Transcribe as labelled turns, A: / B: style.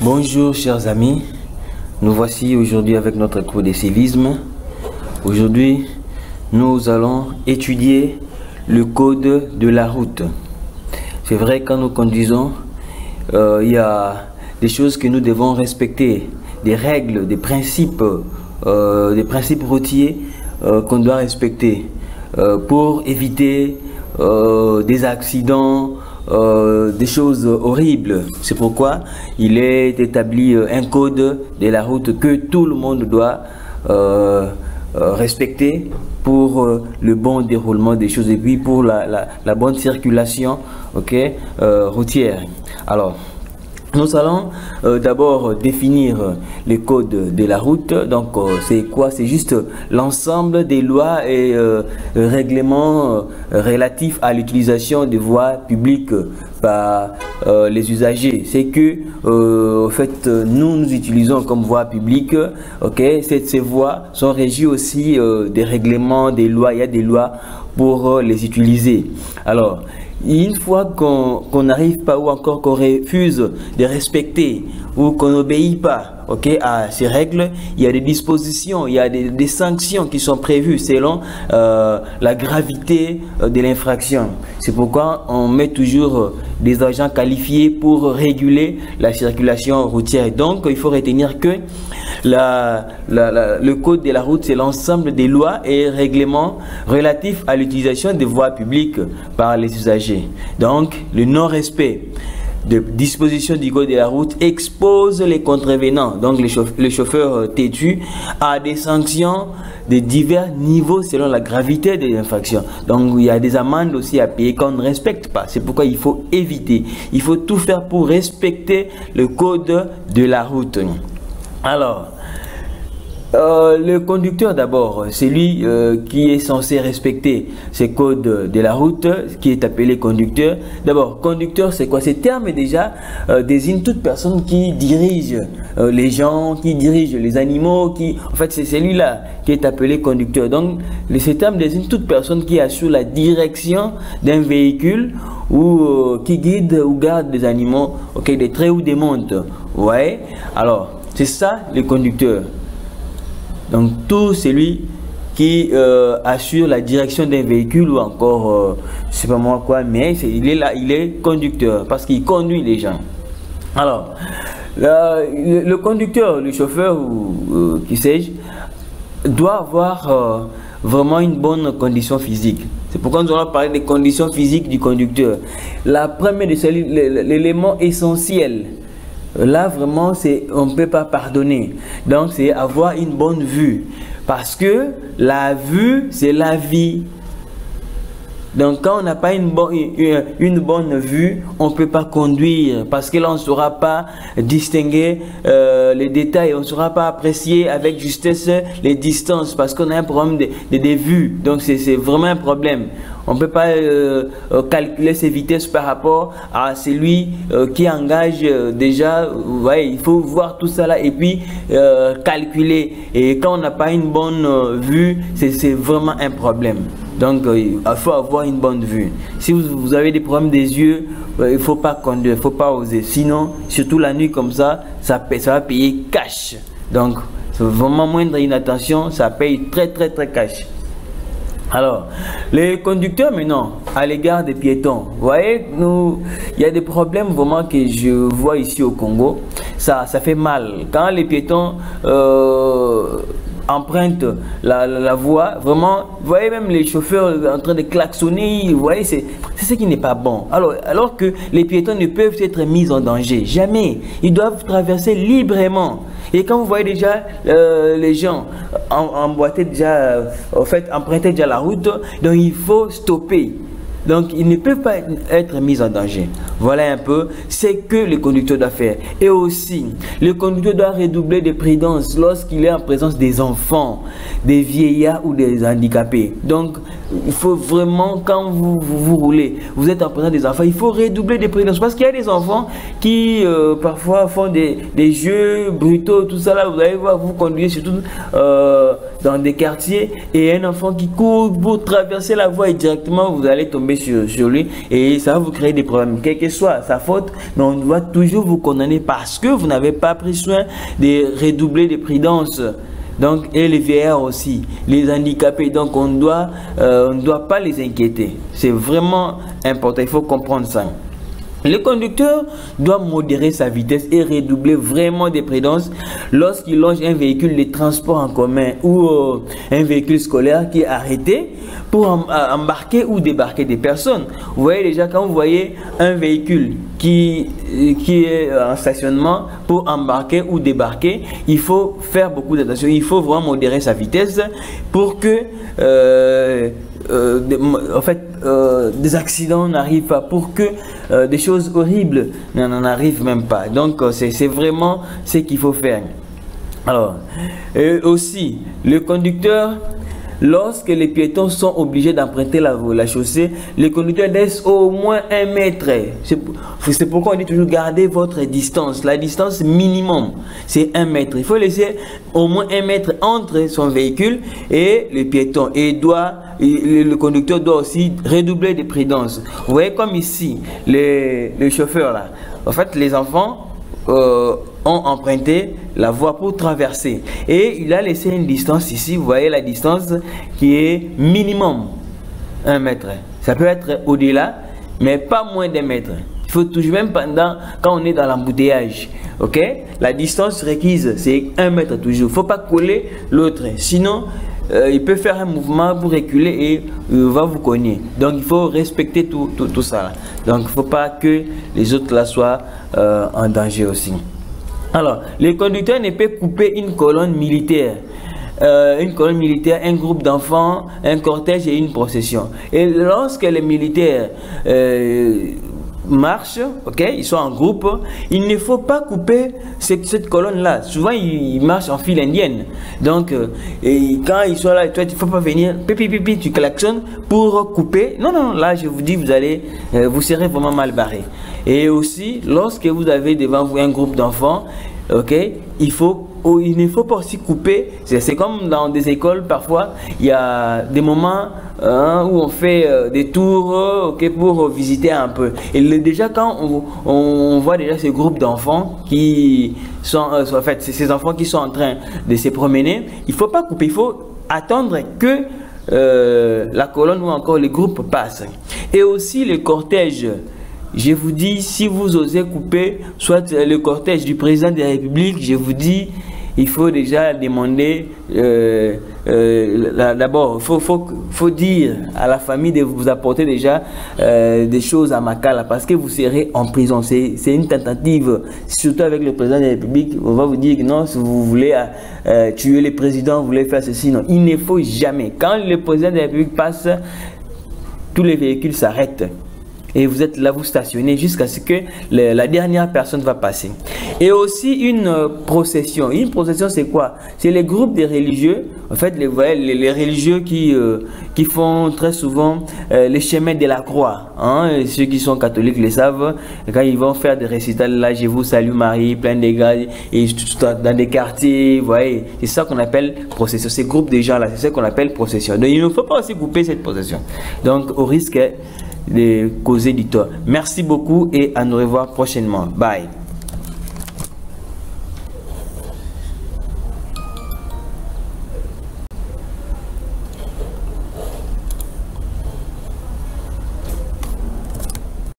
A: Bonjour chers amis, nous voici aujourd'hui avec notre cours de civisme. Aujourd'hui, nous allons étudier le code de la route. C'est vrai quand nous conduisons, euh, il y a des choses que nous devons respecter, des règles, des principes, euh, des principes routiers euh, qu'on doit respecter pour éviter des accidents, des choses horribles. C'est pourquoi il est établi un code de la route que tout le monde doit respecter pour le bon déroulement des choses et puis pour la, la bonne circulation ok, routière. Alors, nous allons euh, d'abord définir les codes de la route. Donc, euh, c'est quoi? C'est juste l'ensemble des lois et euh, règlements relatifs à l'utilisation des voies publiques par les usagers. C'est que, en fait, nous nous utilisons comme voie publique. Ok, ces, ces voies sont régies aussi des règlements, des lois. Il y a des lois pour les utiliser. Alors, une fois qu'on n'arrive pas ou encore qu'on refuse de respecter ou qu'on n'obéit pas ok, à ces règles, il y a des dispositions, il y a des, sanctions qui sont prévues selon euh, la gravité euh, de l'infraction. C'est pourquoi on met toujours euh, des agents qualifiés pour réguler la circulation routière. Donc, il faut retenir que le code de la route, c'est l'ensemble des lois et règlements relatifs à l'utilisation des voies publiques par les usagers. Donc, le non-respect de disposition du code de la route expose les contrevenants, donc les, chauffeurs, chauffeurs euh, têtus, à des sanctions de divers niveaux selon la gravité des infractions. Donc il y a des amendes aussi à payer qu'on ne respecte pas. C'est pourquoi il faut éviter. Il faut tout faire pour respecter le code de la route. Alors, euh, le conducteur d'abord, c'est lui euh, qui est censé respecter ces codes de la route, qui est appelé conducteur. D'abord, conducteur, c'est quoi? Ces termes déjà euh, toute personne qui dirige les gens, qui dirige les animaux, qui, en fait, c'est celui-là qui est appelé conducteur. Donc, ces termes désignent toute personne qui assure la direction d'un véhicule ou qui guide ou garde des animaux, ok, des traits ou des montes. Ouais. Alors, c'est ça le conducteur. Donc tout celui qui euh, assure la direction d'un véhicule ou encore, euh, je sais pas moi quoi, mais il est là, il est conducteur parce qu'il conduit les gens. Alors, le, conducteur, le chauffeur ou euh, qui sais-je, doit avoir vraiment une bonne condition physique. C'est pourquoi nous allons parler des conditions physiques du conducteur. La première, l'élément essentiel Là, vraiment, c'est on ne peut pas pardonner. Donc, c'est avoir une bonne vue. Parce que la vue, c'est la vie. Donc, quand on n'a pas une, bonne, vue, on ne peut pas conduire. Parce que là, on ne saura pas distinguer euh, les détails. On ne saura pas apprécier avec justesse les distances. Parce qu'on a un problème de, de, de vue. Donc, c'est vraiment un problème. On ne peut pas euh, euh, calculer ses vitesses par rapport à celui euh, qui engage déjà. il faut voir tout ça là et puis calculer. Et quand on n'a pas une bonne vue, c'est vraiment un problème. Donc, il faut avoir une bonne vue. Si vous, avez des problèmes des yeux, il ne faut pas conduire, il faut pas oser. Sinon, surtout la nuit comme ça, ça, ça va payer cash. Donc, vraiment moindre inattention, ça paye très très très cash. Alors, les conducteurs maintenant, à l'égard des piétons, vous voyez, nous, il y a des problèmes vraiment que je vois ici au Congo. Ça, ça fait mal. Quand les piétons euh, empruntent la, voie, vraiment, vous voyez même les chauffeurs en train de klaxonner, vous voyez, c'est ce qui n'est pas bon. Alors, alors que les piétons ne peuvent être mis en danger, jamais. Ils doivent traverser librement. Et quand vous voyez déjà euh, les gens emboîter déjà, en fait, emprunter déjà la route, donc il faut stopper. Donc, ils ne peuvent pas être mis en danger. Voilà un peu ce que le conducteur doit faire. Et aussi, le conducteur doit redoubler de prudence lorsqu'il est en présence des enfants, des vieillards ou des handicapés. Donc, il faut vraiment, quand vous, vous, roulez, vous êtes en présence des enfants, il faut redoubler de prudence. Parce qu'il y a des enfants qui, euh, parfois, font des, des, jeux brutaux, tout ça là. Vous allez voir, vous conduisez surtout euh, dans des quartiers et un enfant qui court pour traverser la voie et directement, vous allez tomber sur, sur, lui et ça va vous créer des problèmes. Quelle que soit sa faute, on doit toujours vous condamner parce que vous n'avez pas pris soin de redoubler de prudence. Donc, et les vieillards aussi, les handicapés. Donc, on doit, euh, on ne doit pas les inquiéter. C'est vraiment important. Il faut comprendre ça. Le conducteur doit modérer sa vitesse et redoubler vraiment des prudences lorsqu'il longe un véhicule de transport en commun ou euh, un véhicule scolaire qui est arrêté pour euh, embarquer ou débarquer des personnes. Vous voyez déjà quand vous voyez un véhicule qui, euh, qui est en stationnement pour embarquer ou débarquer, il faut faire beaucoup d'attention. Il faut vraiment modérer sa vitesse pour que en fait, des accidents n'arrivent pas, pour que euh, des choses horribles n'en arrivent même pas. Donc euh, c'est vraiment ce qu'il faut faire. Alors, et aussi, le conducteur Lorsque les piétons sont obligés d'emprunter la, la, chaussée, les conducteurs laissent au moins un mètre. C'est pourquoi on dit toujours garder votre distance. La distance minimum, c'est un mètre. Il faut laisser au moins un mètre entre son véhicule et le piéton. Et doit, le conducteur doit aussi redoubler de prudence. Vous voyez comme ici, le, le chauffeur là. En fait, les enfants euh, ont emprunté la voie pour traverser. Et il a laissé une distance ici, vous voyez la distance qui est minimum un mètre. Ça peut être au-delà, mais pas moins d'un mètre. Il faut toujours, même pendant, quand on est dans l'embouteillage, ok? La distance requise, c'est un mètre toujours. Il ne faut pas coller l'autre. Sinon, euh, il peut faire un mouvement pour reculer et euh, va vous cogner. Donc il faut respecter tout, tout, tout ça. Donc il ne faut pas que les autres là soient euh, en danger aussi. Alors, le conducteur ne peut couper une colonne militaire. une colonne militaire, un groupe d'enfants, un cortège et une procession. Et lorsque les militaires marchent, ok, ils sont en groupe, il ne faut pas couper cette, colonne-là. Souvent, ils, marchent en file indienne. Donc, euh, quand ils sont là, toi, il ne faut pas venir, pipi, pipi, tu klaxonnes pour couper. Non, non, là, je vous dis, vous allez, euh, vous serez vraiment mal barré. Et aussi, lorsque vous avez devant vous un groupe d'enfants, ok, il faut il ne faut pas aussi couper. C'est comme dans des écoles, parfois, il y a des moments hein, où on fait euh, des tours ok pour visiter un peu. Et déjà, quand on, voit déjà ces groupes d'enfants qui sont, euh, en fait, ces enfants qui sont en train de se promener, il faut pas couper, il faut attendre que euh, la colonne ou encore les groupes passent. Et aussi le cortège. Je vous dis, si vous osez couper, soit le cortège du président de la République, je vous dis, il faut déjà demander, euh, euh, d'abord, il faut, dire à la famille de vous apporter déjà euh, des choses à Makala parce que vous serez en prison. C'est une tentative, surtout avec le président de la République. On va vous dire que non, si vous voulez tuer le président, vous voulez faire ceci. Non, il ne faut jamais. Quand le président de la République passe, tous les véhicules s'arrêtent et vous êtes là, vous stationnez jusqu'à ce que la dernière personne va passer. Et aussi une euh, procession. Une procession, c'est quoi? C'est les groupes des religieux, en fait, les, religieux qui, euh, qui font très souvent euh, les chemins de la croix. Hein? ceux qui sont catholiques le savent. Quand ils vont faire des récitals, là, je vous salue Marie, plein de gars, et dans des quartiers, vous voyez. C'est ça qu'on appelle procession. Ces groupes de gens là, c'est ça qu'on appelle procession. Donc, il ne faut pas aussi couper cette procession. Donc, au risque de causer du tort. Merci beaucoup et à nous revoir prochainement. Bye.